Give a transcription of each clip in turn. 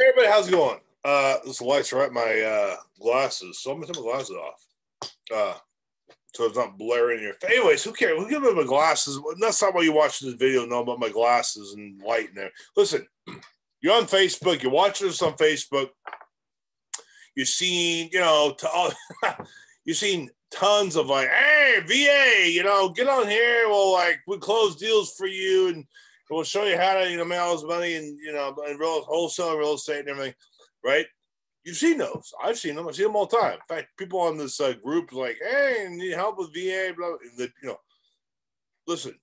Hey everybody, how's it going? Uh, this lights right my uh, glasses, so I'm gonna take my glasses off. Uh, so it's not blaring in your face. Anyways, who cares? Who give me my glasses? That's not why you're watching this video. Know about my glasses and light in there. Listen, you're on Facebook. You're watching this on Facebook. You're seeing, you know, to, you're seeing tons of like, hey, VA, you know, get on here. We'll like we close deals for you and we'll show you how to, you know, make all this money and you know, and real wholesale real estate and everything, right? You've seen those. I've seen them. I see them all the time. In fact, people on this uh, group like, hey, need help with VA, blah, blah. The, you know, listen,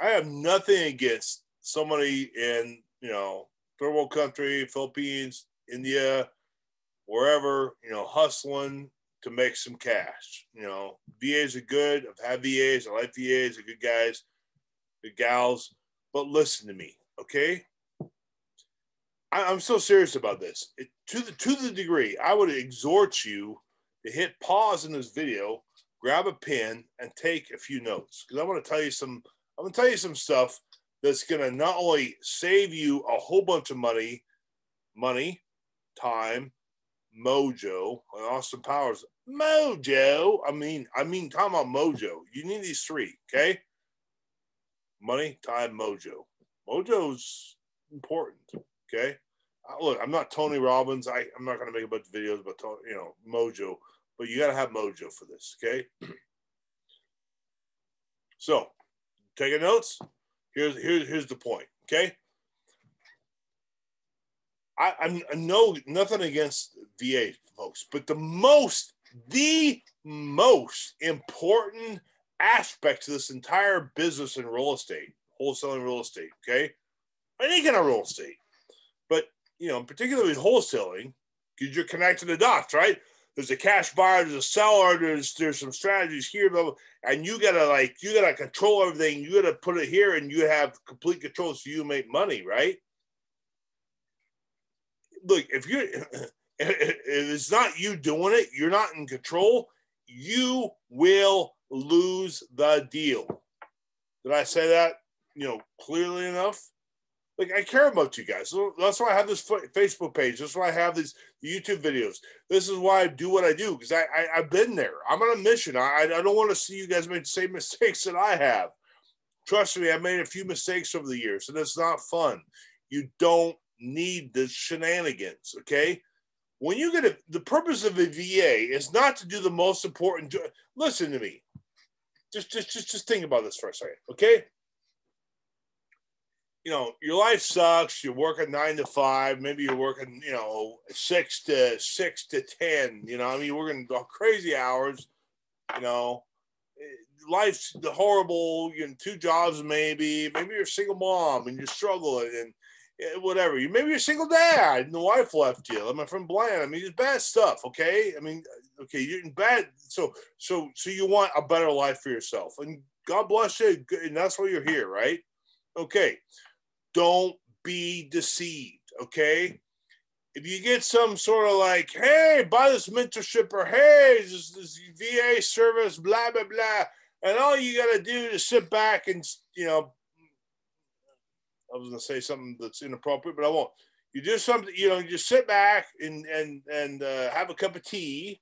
I have nothing against somebody in, you know, third world country, Philippines, India, wherever, you know, hustling to make some cash. You know, VAs are good. I've had VAs. I like VAs. They're good guys, good gals. But listen to me, okay? I, am so serious about this. It, to the to the degree, I would exhort you to hit pause in this video, grab a pen, and take a few notes because I want to tell you some. I'm going to tell you some stuff that's going to not only save you a whole bunch of money, money, time, mojo, and Austin Powers. Mojo. I mean, I mean, talking about mojo. You need these three, okay? Money, time, mojo. Mojo's important. Okay. Uh, look, I'm not Tony Robbins. I, I'm not going to make a bunch of videos about, you know, mojo, but you got to have mojo for this. Okay. so, taking notes. Here's, here's, here's the point. Okay. I, I, I know nothing against VA folks, but the most, the most important aspect to this entire business in real estate, wholesaling real estate, okay? Any kind of real estate, but you know, particularly wholesaling, because you're connecting the dots, right? There's a cash buyer, there's a seller, there's there's some strategies here, blah, blah, and you gotta like you gotta control everything. You gotta put it here, and you have complete control, so you make money, right? Look, if you're if it's not you doing it, you're not in control. You will lose the deal. Did I say that, you know, clearly enough? Like I care about you guys. So that's why I have this Facebook page. That's why I have these YouTube videos. This is why I do what I do because I, I have been there. I'm on a mission. I I don't want to see you guys make the same mistakes that I have. Trust me, I've made a few mistakes over the years, and it's not fun. You don't need the shenanigans. Okay, when you get a, the purpose of a VA is not to do the most important. Listen to me. Just just just just think about this for a second. Okay you know, your life sucks. You're working nine to five. Maybe you're working, you know, six to six to ten. You know, I mean, you're working crazy hours. You know, life's the horrible. You know, two jobs maybe. Maybe you're a single mom and you're struggling and whatever. You maybe you're a single dad and the wife left you. Like my friend Bland. I mean, it's bad stuff. Okay, I mean, okay, you're in bad. So so so you want a better life for yourself, and God bless you, and that's why you're here, right? Okay, don't be deceived, okay? If you get some sort of like, hey, buy this mentorship or hey, this, this VA service, blah, blah, blah, and all you got to do is sit back and, you know, I was going to say something that's inappropriate, but I won't. You do something, you know, you just sit back and and and uh, have a cup of tea.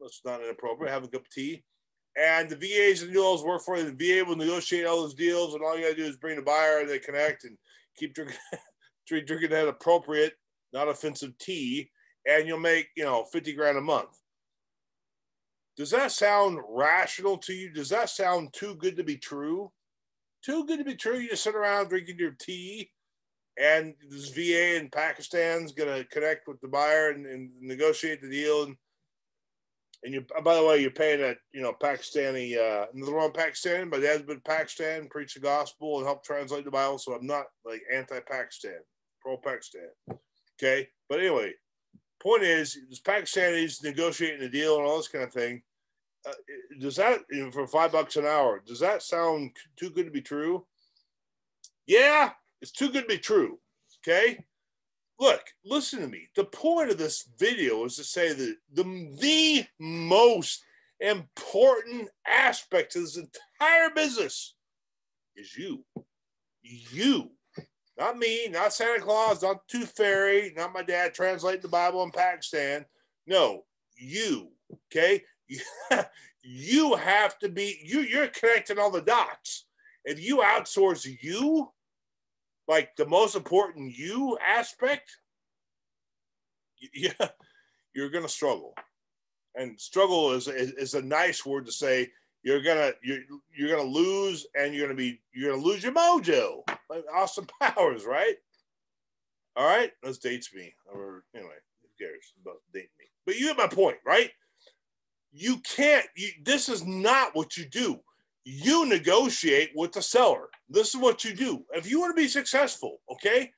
That's not inappropriate. Have a cup of tea and the VAs and deals work for you. The VA will negotiate all those deals, and all you gotta do is bring the buyer, and they connect, and keep drinking, drinking that appropriate, not offensive tea, and you'll make you know fifty grand a month. Does that sound rational to you? Does that sound too good to be true? Too good to be true. You just sit around drinking your tea, and this VA in Pakistan's gonna connect with the buyer and, and negotiate the deal, and and you, by the way, you're paying a you know Pakistani, uh, nothing wrong Pakistan, but has been Pakistan, preach the gospel and help translate the Bible. So I'm not like anti-Pakistan, pro-Pakistan. Okay, but anyway, point is, this Pakistanis negotiating the deal and all this kind of thing. Uh, does that you know, for five bucks an hour? Does that sound too good to be true? Yeah, it's too good to be true. Okay, look, listen to me. The point of this video is to say that the, the most important aspect to this entire business is you. You. Not me, not Santa Claus, not Tooth Fairy, not my dad translating the Bible in Pakistan. No, you, okay? You, have to be, you, you're connecting all the dots. If you outsource you, like the most important you aspect, yeah, you're to struggle. And struggle is, is, is a nice word to say you're gonna you're you're gonna lose and you're gonna be you're gonna lose your mojo like austin powers right all right those dates me or anyway who cares about dating me but you get my point right you can't you, this is not what you do. You negotiate with the seller. This is what you do. If you want to be successful okay?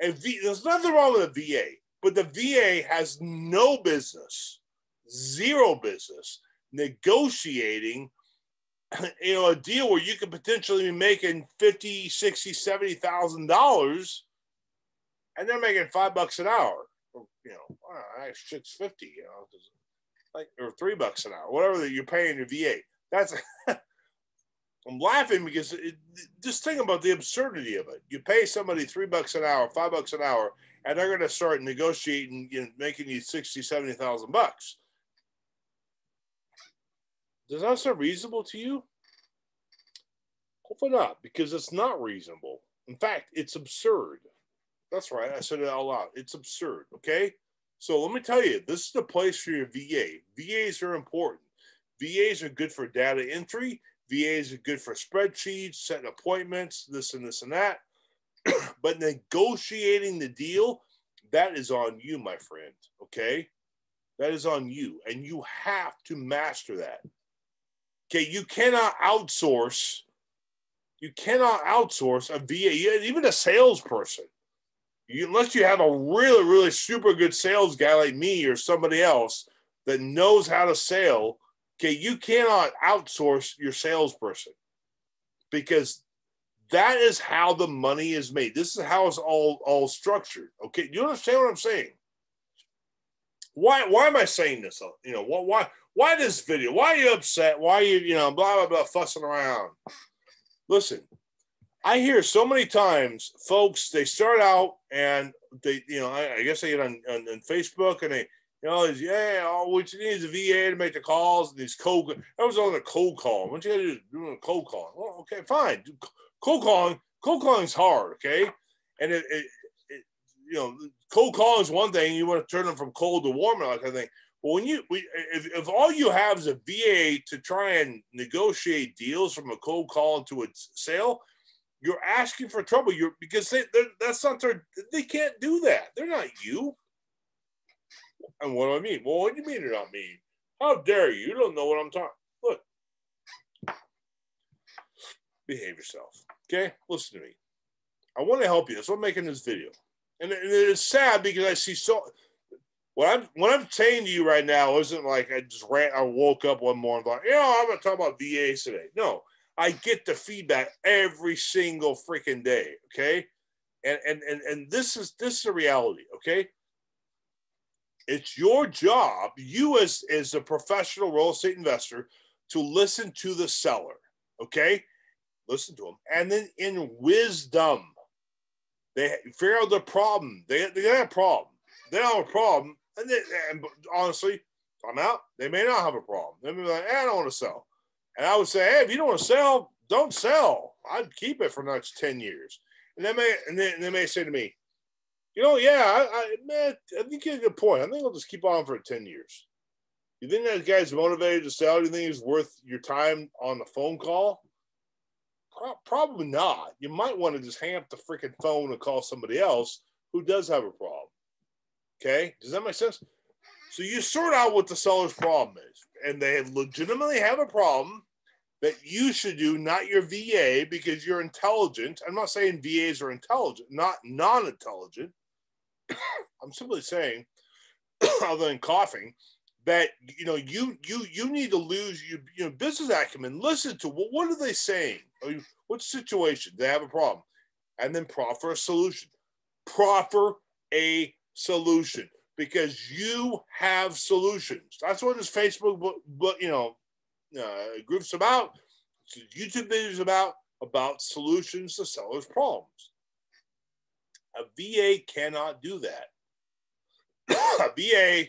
And v, there's nothing wrong with the va but the va has no business zero business negotiating you know, a deal where you could potentially be making 50, 60, 70,000 dollars and they're making five bucks an hour, or, you know, six fifty, you know, like, or three bucks an hour, whatever that you're paying your VA. That's, I'm laughing because it, just think about the absurdity of it. You pay somebody three bucks an hour, five bucks an hour, and they're going to start negotiating, you know, making you 60, 70,000 bucks. Does that sound reasonable to you? Hopefully not, because it's not reasonable. In fact, it's absurd. That's right. I said it out loud. It's absurd. Okay. So let me tell you, this is the place for your VA. VAs are important. VAs are good for data entry. VAs are good for spreadsheets, setting appointments, this and this and that. but negotiating the deal, that is on you, my friend. Okay. That is on you. And you have to master that. Okay, you cannot outsource. You cannot outsource a VA, even a salesperson. You, unless you have a really, really super good sales guy like me or somebody else that knows how to sell. Okay, you cannot outsource your salesperson because that is how the money is made. This is how it's all all structured. Okay, you understand what I'm saying? Why why am I saying this? Uh, you know, why why this video? Why are you upset? Why are you, you know, blah, blah, blah, fussing around? Listen, I hear so many times folks, they start out and they, you know, I, I guess they get on, on, on, Facebook and they, you know, yeah, all what you need is a VA to make the calls and these cold, I was on a cold call. What you gotta do doing a cold call? Well, okay, fine. Cold calling, cold calling is hard, okay? And it, it, it you know, cold calling is one thing. You want to turn them from cold to warm, like I think. But when you, if, if all you have is a VA to try and negotiate deals from a cold call to a sale, you're asking for trouble. You're because they, that's not their. They can't do that. They're not you. And what do I mean? Well, what do you mean they're not me? How dare you? You don't know what I'm talking. Look, behave yourself. Okay, listen to me. I want to help you. That's why I'm making this video. And, and it's sad because I see so what I'm what I'm saying to you right now isn't like I just ran. I woke up one morning like, you know, I'm gonna talk about VAs today. No, I get the feedback every single freaking day. Okay, and and and and this is this is a reality. Okay, it's your job, you as as a professional real estate investor, to listen to the seller. Okay, listen to them, and then in wisdom, they figure out the problem. They they got a problem. They don't have a problem and, they, and honestly, I'm out. They may not have a problem. They may be like, hey, I don't want to sell. And I would say, hey, if you don't want to sell, don't sell. I'd keep it for the next 10 years. And they may and they, and they may say to me, you know, yeah, I, I man, I think you have a good point. I think I'll just keep on for 10 years. You think that guy's motivated to sell? You think he's worth your time on the phone call? Pro- probably not. You might want to just hang up the freaking phone and call somebody else who does have a problem. Okay, does that make sense? So you sort out what the seller's problem is, and they legitimately have a problem that you should do, not your VA, because you're intelligent. I'm not saying VAs are intelligent, not non-intelligent. I'm simply saying, other than coughing, that you know you you you need to lose you you know business acumen. Listen to well, what are they saying? What situation they have a problem, and then proffer a solution. Proffer a solution because you have solutions. That's what this Facebook, but you know, uh, groups about. YouTube videos about about solutions to sellers' problems. A VA cannot do that. a VA,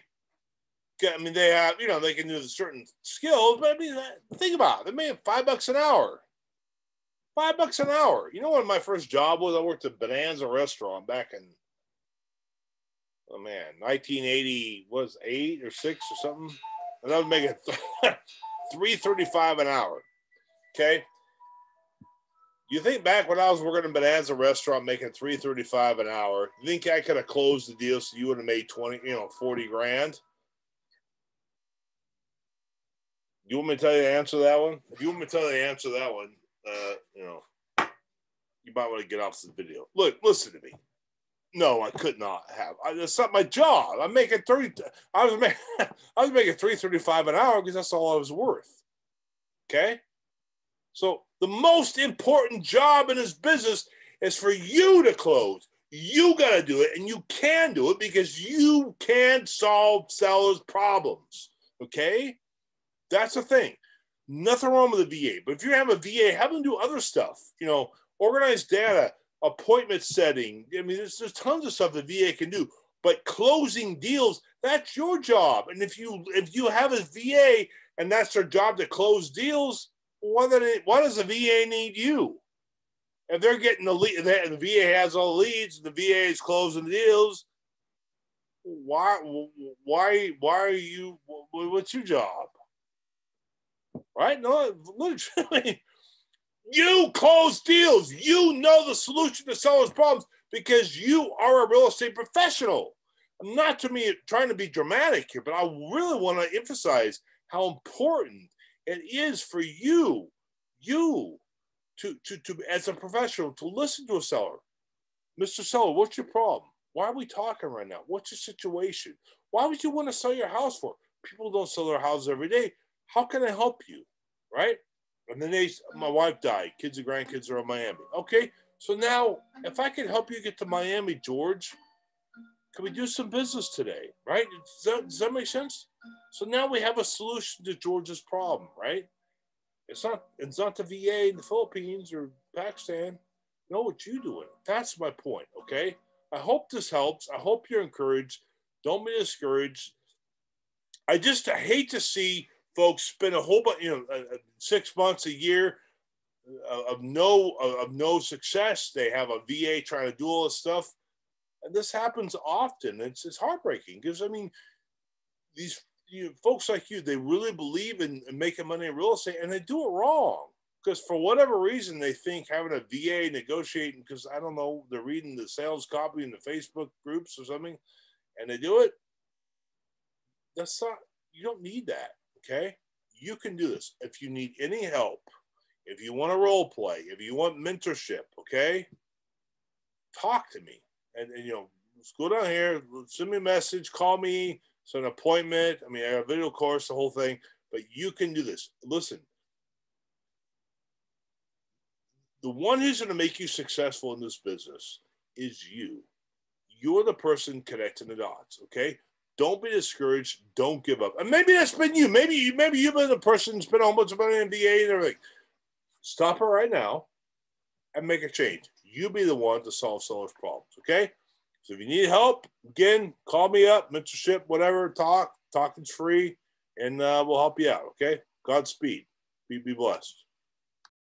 I mean, they have, you know, they can do certain skills, but I mean, think about it. They make five bucks an hour. Five bucks an hour. You know what my first job was? I worked at Bonanza Restaurant back in, oh man, 1980 was eight or six or something. And I was making 335 an hour. Okay. You think back when I was working in Bonanza restaurant making 335 an hour, you think I could have closed the deal so you would have made 20, you know, 40 grand? You want me to tell you the answer to that one? If you want me to tell you the answer to that one, uh, you know, you might want to get off this video. Look, listen to me. No, I could not have. I, that's not my job. I'm making 30. I was making, I was making 335 an hour because that's all I was worth. Okay. So the most important job in this business is for you to close. You got to do it, and you can do it because you can solve sellers' problems. Okay, that's the thing. Nothing wrong with the VA, but if you have a VA, have them do other stuff. You know, organize data, appointment setting. I mean, there's, there's tons of stuff the VA can do. But closing deals, that's your job. And if you if you have a VA and that's their job to close deals, why, it, why does the VA need you? If they're getting the lead, the VA has all the leads, the VA is closing the deals. Why, why, why are you? What's your job? Right? No, literally, you close deals. You know the solution to sellers' problems because you are a real estate professional. Not to me trying to be dramatic here, but I really want to emphasize how important it is for you, you, to, to, to as a professional, to listen to a seller. Mr. Seller, what's your problem? Why are we talking right now? What's your situation? Why would you want to sell your house for? People don't sell their houses every day. How can I help you? Right? And then they, my wife died. Kids and grandkids are in Miami. Okay, so now if I could help you get to Miami, George, can we do some business today? Right? Does that, does that make sense? So now we have a solution to George's problem, right? It's not it's not the VA in the Philippines or Pakistan. Know what you're doing? That's my point. Okay. I hope this helps. I hope you're encouraged. Don't be discouraged. I just I hate to see folks spend a whole bunch, you know, uh, six months, a year uh, of no of no success. They have a VA trying to do all this stuff, and this happens often. It's it's heartbreaking because I mean, these you know, folks like you, they really believe in, in making money in real estate and they do it wrong because for whatever reason they think having a VA negotiating because I don't know they're reading the sales copy in the Facebook groups or something, and they do it. That's not you don't need that. Okay, you can do this if you need any help, if you want to role play, if you want mentorship. Okay, talk to me and, and you know let's go down here, send me a message, call me so an appointment, I mean, a video course, the whole thing, but you can do this. Listen, the one who's going to make you successful in this business is you. You're the person connecting the dots. Okay. Don't be discouraged. Don't give up. And maybe that's been you. Maybe you. Maybe you've been the person who's been almost about an MBA and everything. Stop it right now, and make a change. You be the one to solve sellers' problems. Okay. So if you need help, again, call me up, mentorship, whatever, talk. Talking's free, and uh, we'll help you out. Okay. Godspeed. Be, be blessed.